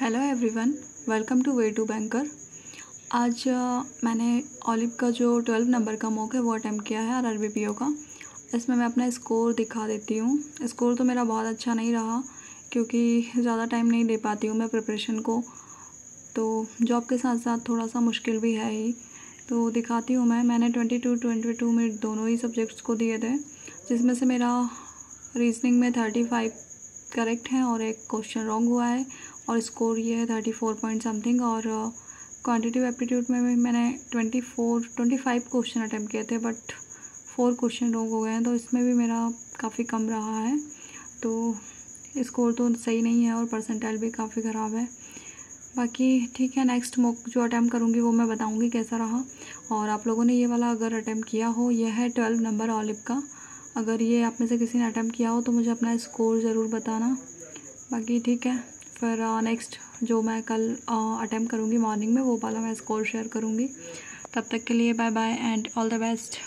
Hello everyone welcome to way to banker आज मैंने olive का जो ट्वेल्व नंबर का मॉक है, वो अटैम्प्ट किया है R R B P O का। इसमें मैं अपना स्कोर दिखा देती हूँ। स्कोर तो मेरा बहुत अच्छा नहीं रहा, क्योंकि ज़्यादा टाइम नहीं दे पाती हूँ मैं प्रिपरेशन को। तो जॉब के साथ साथ थोड़ा सा मुश्किल भी है ही। तो दिखाती हूँ मैं, मैंने ट्वेंटी टू ट्वेंटी टू में दोनों ही सब्जेक्ट्स को दिए थे, जिसमें से मेरा रीजनिंग में थर्टी फाइव करेक्ट है और एक क्वेश्चन रॉन्ग हुआ है और स्कोर ये है थर्टी फोर पॉइंट समथिंग और क्वान्टिटिव एप्टीट्यूड में भी मैंने twenty four twenty five question attempt किए थे बट फोर क्वेश्चन रॉन्ग हो गए हैं तो इसमें भी मेरा काफ़ी कम रहा है। तो स्कोर तो सही नहीं है और परसेंटाइल भी काफ़ी ख़राब है। बाकी ठीक है नेक्स्ट मॉक जो अटैम्प्ट करूँगी वो मैं बताऊँगी कैसा रहा। और आप लोगों ने ये वाला अगर अटैम्प्ट किया हो यह है ट्वेल्व नंबर ऑलिव का। अगर ये आप में से किसी ने अटैम्प्ट किया हो तो मुझे अपना स्कोर ज़रूर बताना। बाकी ठीक है, फिर नेक्स्ट जो मैं कल अटैम्प्ट करूँगी मॉर्निंग में, वो वाला मैं स्कोर शेयर करूँगी। तब तक के लिए bye bye and all the best